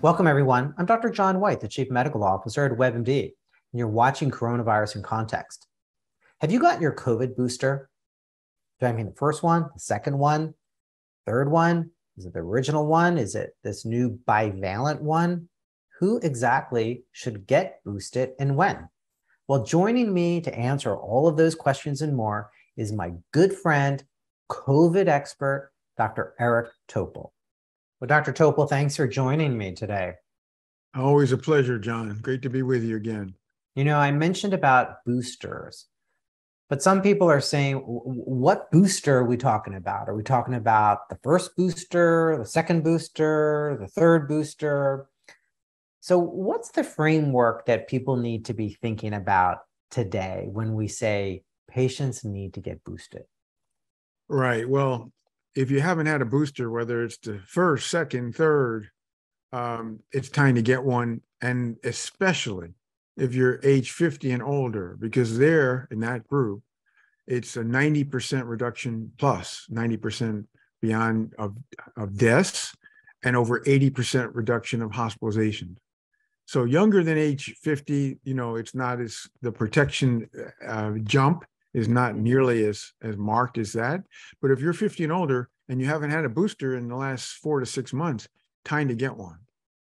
Welcome, everyone. I'm Dr. John Whyte, the Chief Medical Officer at WebMD, and you're watching Coronavirus in Context. Have you gotten your COVID booster? Do I mean the first one, the second one, third one? Is it the original one? Is it this new bivalent one? Who exactly should get boosted and when? Well, joining me to answer all of those questions and more is my good friend, COVID expert, Dr. Eric Topol. Well, Dr. Topol, thanks for joining me today. Always a pleasure, John. Great to be with you again. You know, I mentioned about boosters, but some people are saying, what booster are we talking about? Are we talking about the first booster, the second booster, the third booster? So, what's the framework that people need to be thinking about today when we say patients need to get boosted? Right. Well, if you haven't had a booster, whether it's the first, second, third, um, it's time to get one. And especially if you're age 50 and older, because there in that group, it's a 90% reduction plus 90% beyond of, of deaths and over 80% reduction of hospitalizations. So younger than age 50, you know, it's not as the protection uh, jump is not nearly as as marked as that. But if you're 50 and older and you haven't had a booster in the last four to six months, time to get one.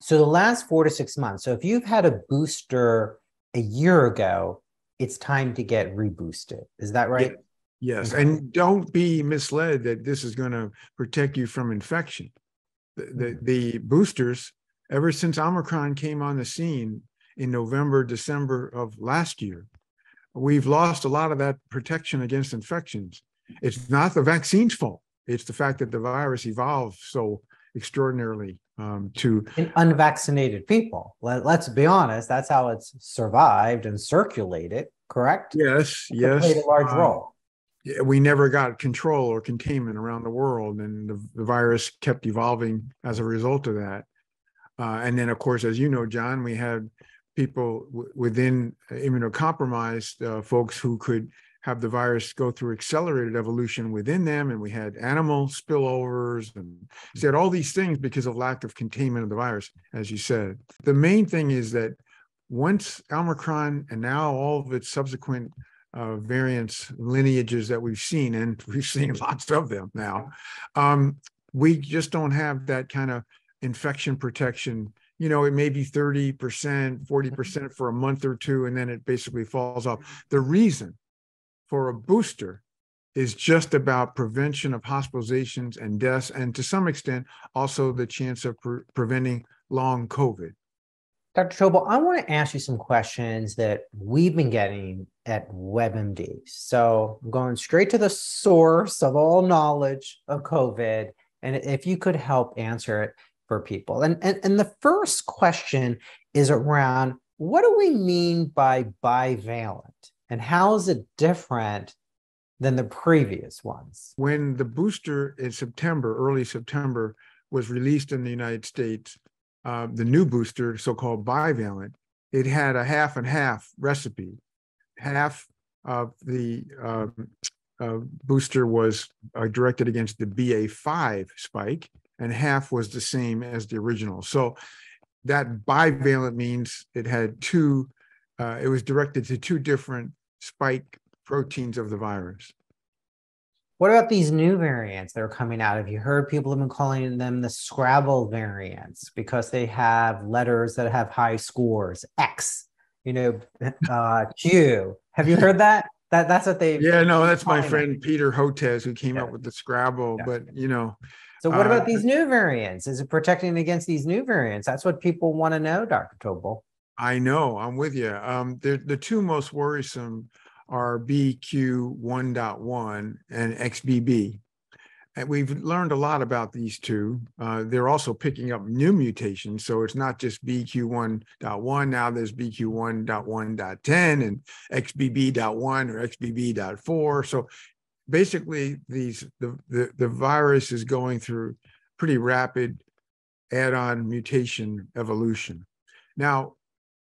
So the last four to six months. So if you've had a booster a year ago, it's time to get reboosted. Is that right? Yeah. Yes. Okay. And don't be misled that this is going to protect you from infection. The, the, mm-hmm. the boosters, ever since Omicron came on the scene in November, December of last year, we've lost a lot of that protection against infections. It's not the vaccine's fault. It's the fact that the virus evolved so extraordinarily um, to in unvaccinated people. Let, us be honest, that's how it's survived and circulated. Correct? Yes. It yes. Played a large uh, role. We never got control or containment around the world, and the, the virus kept evolving as a result of that. Uh, and then, of course, as you know, John, we had people w- within immunocompromised uh, folks who could have the virus go through accelerated evolution within them. And we had animal spillovers and said all these things because of lack of containment of the virus, as you said. The main thing is that once Omicron and now all of its subsequent uh, variants, lineages that we've seen, and we've seen lots of them now, um, we just don't have that kind of infection protection you know, it may be 30%, 40% mm-hmm. for a month or two, and then it basically falls off. The reason for a booster is just about prevention of hospitalizations and deaths, and to some extent, also the chance of pre- preventing long COVID. Dr. Topol, I want to ask you some questions that we've been getting at WebMD. So I'm going straight to the source of all knowledge of COVID. And if you could help answer it, for people. And, and, and the first question is around what do we mean by bivalent and how is it different than the previous ones? When the booster in September, early September, was released in the United States, uh, the new booster, so called bivalent, it had a half and half recipe. Half of the uh, uh, booster was uh, directed against the BA5 spike, and half was the same as the original. So that bivalent means it had two, uh, it was directed to two different spike proteins of the virus. What about these new variants that are coming out? Have you heard people have been calling them the Scrabble variants because they have letters that have high scores? X, you know, uh, Q. Have you heard that? That that's what they. Yeah, no, that's my friend Peter Hotez who came yeah. up with the Scrabble. Yeah. But you know, so what about uh, these new variants? Is it protecting against these new variants? That's what people want to know, Dr. Topol. I know. I'm with you. Um, the two most worrisome are BQ1.1 and XBB. And we've learned a lot about these two. Uh, they're also picking up new mutations. So it's not just BQ1.1. Now there's BQ1.1.10 and XBB.1 or XBB.4. So basically these the, the, the virus is going through pretty rapid add-on mutation evolution. Now,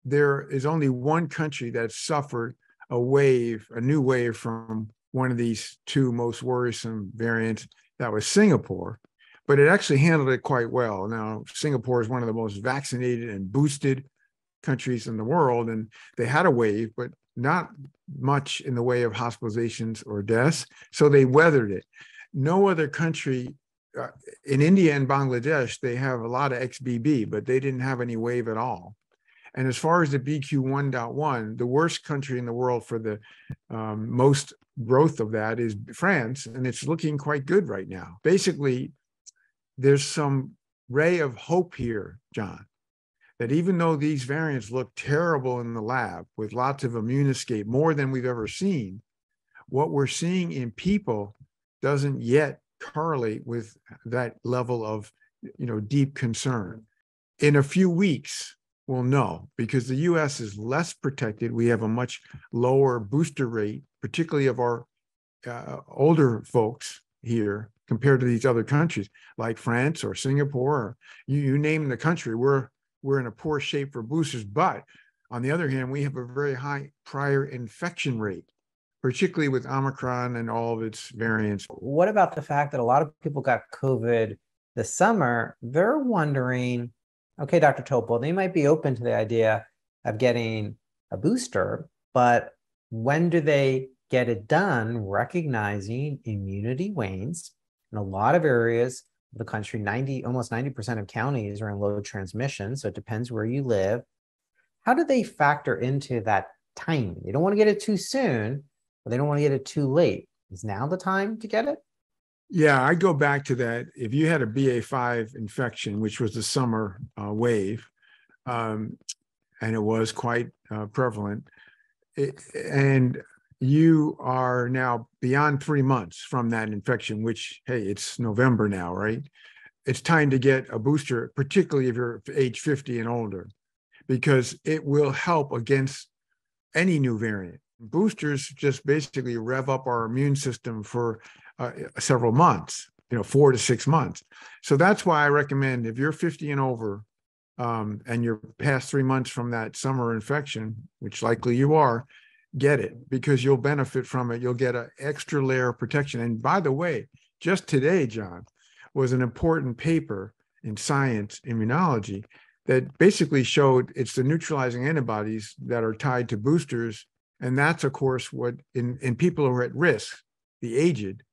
there is only one country that suffered a wave, a new wave from one of these two most worrisome variants. That was Singapore. but it actually handled it quite well. Now, Singapore is one of the most vaccinated and boosted countries in the world, and they had a wave, but not much in the way of hospitalizations or deaths. So they weathered it. No other country uh, in India and Bangladesh, they have a lot of XBB, but they didn't have any wave at all. And as far as the BQ 1.1, the worst country in the world for the um, most growth of that is France, and it's looking quite good right now. Basically, there's some ray of hope here, John, that even though these variants look terrible in the lab with lots of immune escape, more than we've ever seen, what we're seeing in people doesn't yet correlate with that level of you know deep concern. In a few weeks, we'll know because the US is less protected. We have a much lower booster rate, particularly of our uh, older folks here compared to these other countries like France or Singapore or you, you name the country. We're we're in a poor shape for boosters, but on the other hand, we have a very high prior infection rate particularly with Omicron and all of its variants. What about the fact that a lot of people got COVID this summer? They're wondering, okay, Dr. Topol, they might be open to the idea of getting a booster, but when do they get it done, recognizing immunity wanes in a lot of areas of the country? 90, almost 90% of counties are in low transmission. So it depends where you live. How do they factor into that timing? They don't want to get it too soon, but they don't want to get it too late. Is now the time to get it? Yeah, I go back to that. If you had a BA5 infection, which was the summer uh, wave, um, and it was quite uh, prevalent, it, and you are now beyond three months from that infection, which, hey, it's November now, right? It's time to get a booster, particularly if you're age 50 and older, because it will help against any new variant boosters just basically rev up our immune system for uh, several months, you know, four to six months. So that's why I recommend if you're 50 and over um, and you're past three months from that summer infection, which likely you are, get it because you'll benefit from it. You'll get an extra layer of protection. And by the way, just today, John, was an important paper in Science Immunology that basically showed it's the neutralizing antibodies that are tied to boosters and that's, of course, what in, in people who are at risk, the aged,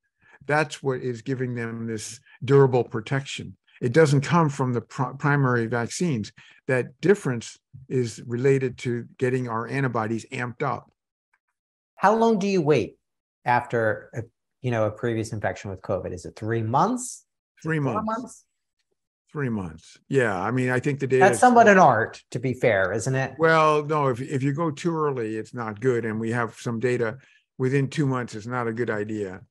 that's what is giving them this durable protection. It doesn't come from the pr- primary vaccines. That difference is related to getting our antibodies amped up. How long do you wait after a, you know a previous infection with COVID? Is it three months? Three months. months? Three months. Yeah. I mean, I think the data. That's somewhat an art, to be fair, isn't it? Well, no, if, if you go too early, it's not good. And we have some data within two months, it's not a good idea.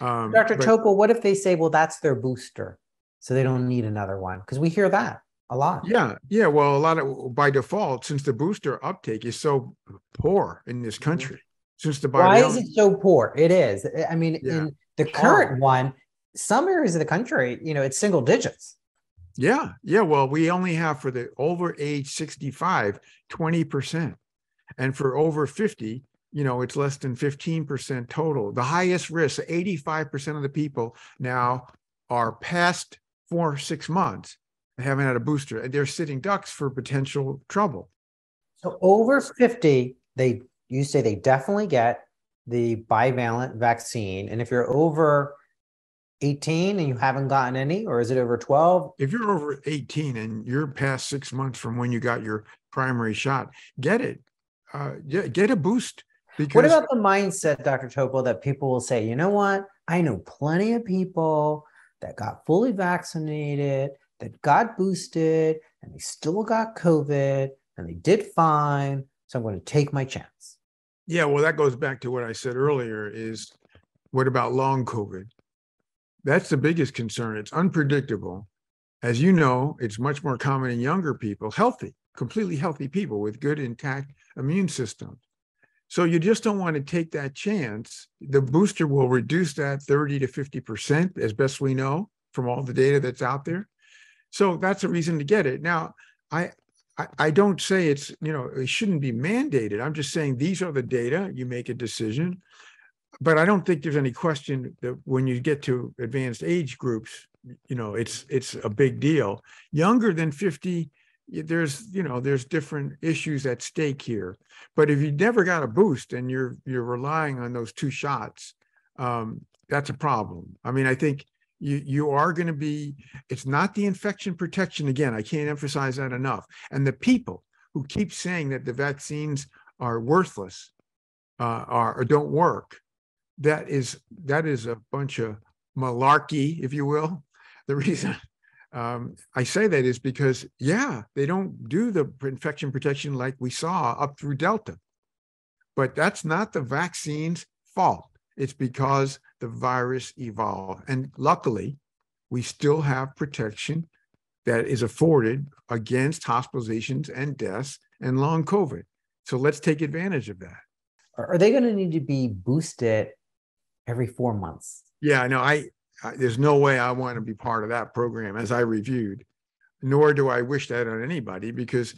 Um, Dr. But, Topol, what if they say, well, that's their booster, so they don't need another one? Because we hear that a lot. Yeah. Yeah. Well, a lot of by default, since the booster uptake is so poor in this mm-hmm. country, since the why is it so poor? It is. I mean, yeah. in the current one, some areas of the country, you know, it's single digits. Yeah. Yeah. Well, we only have for the over age 65, 20%. And for over 50, you know, it's less than 15% total. The highest risk, 85% of the people now are past four, six months and haven't had a booster. And they're sitting ducks for potential trouble. So over 50, they you say they definitely get the bivalent vaccine. And if you're over 18 and you haven't gotten any, or is it over 12? If you're over 18 and you're past six months from when you got your primary shot, get it. Uh, get, get a boost. Because what about the mindset, Dr. Topol, that people will say, you know what? I know plenty of people that got fully vaccinated, that got boosted, and they still got COVID and they did fine. So I'm going to take my chance. Yeah, well, that goes back to what I said earlier is what about long COVID? That's the biggest concern. It's unpredictable. As you know, it's much more common in younger people, healthy, completely healthy people with good intact immune systems. So you just don't want to take that chance. The booster will reduce that 30 to 50% as best we know from all the data that's out there. So that's a reason to get it. Now, I I, I don't say it's, you know, it shouldn't be mandated. I'm just saying these are the data. You make a decision. but I don't think there's any question that when you get to advanced age groups, you know, it's it's a big deal. Younger than 50, there's you know there's different issues at stake here. But if you never got a boost and you're you're relying on those two shots, um, that's a problem. I mean, I think you you are going to be. It's not the infection protection again. I can't emphasize that enough. And the people who keep saying that the vaccines are worthless uh, are, or don't work that is that is a bunch of malarkey, if you will. The reason um, I say that is because, yeah, they don't do the infection protection like we saw up through Delta, but that's not the vaccine's fault. It's because the virus evolved, and luckily, we still have protection that is afforded against hospitalizations and deaths and long COVID. So let's take advantage of that. Are they going to need to be boosted every four months. Yeah, no, I, I there's no way I want to be part of that program as I reviewed, nor do I wish that on anybody because,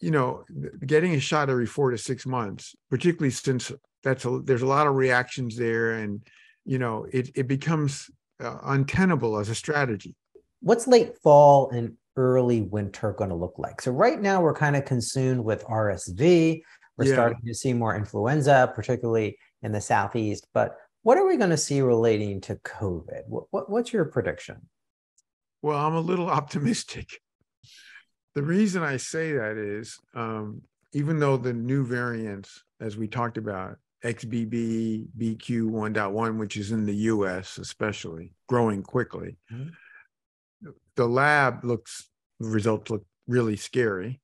you know, getting a shot every four to six months, particularly since that's a, there's a lot of reactions there, and you know, it it becomes uh, untenable as a strategy. What's late fall and early winter going to look like? So right now we're kind of consumed with RSV. We're yeah. starting to see more influenza, particularly in the southeast. But what are we going to see relating to COVID? What, what, what's your prediction? Well, I'm a little optimistic. The reason I say that is um, even though the new variants, as we talked about, XBB, BQ 1.1, which is in the US especially, growing quickly, mm-hmm. the lab looks, results look really scary.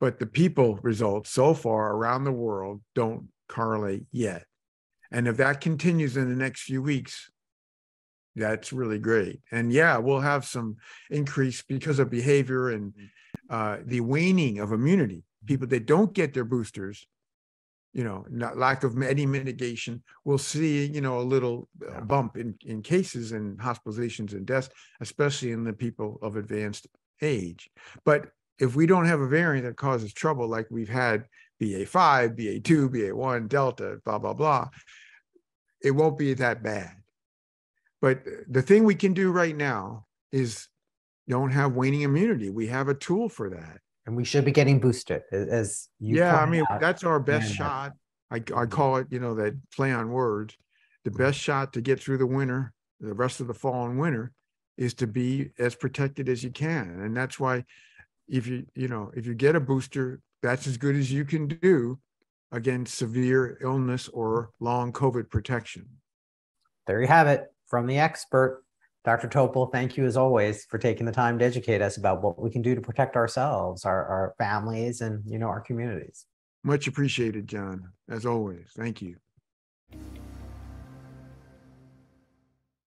But the people results so far around the world don't correlate yet. And if that continues in the next few weeks, that's really great. And yeah, we'll have some increase because of behavior and uh, the waning of immunity. People that don't get their boosters, you know, not, lack of any mitigation, we'll see, you know, a little uh, bump in, in cases and hospitalizations and deaths, especially in the people of advanced age. But if we don't have a variant that causes trouble like we've had BA5, BA2, BA1, Delta, blah, blah, blah, it won't be that bad. But the thing we can do right now is don't have waning immunity. We have a tool for that. And we should be getting boosted as you Yeah, I mean, out. that's our best shot. I, I call it, you know, that play on words. The best shot to get through the winter, the rest of the fall and winter, is to be as protected as you can. And that's why if you, you know, if you get a booster, that's as good as you can do against severe illness or long COVID protection. There you have it from the expert. Dr. Topol, thank you as always for taking the time to educate us about what we can do to protect ourselves, our, our families, and you know our communities. Much appreciated, John. As always, thank you.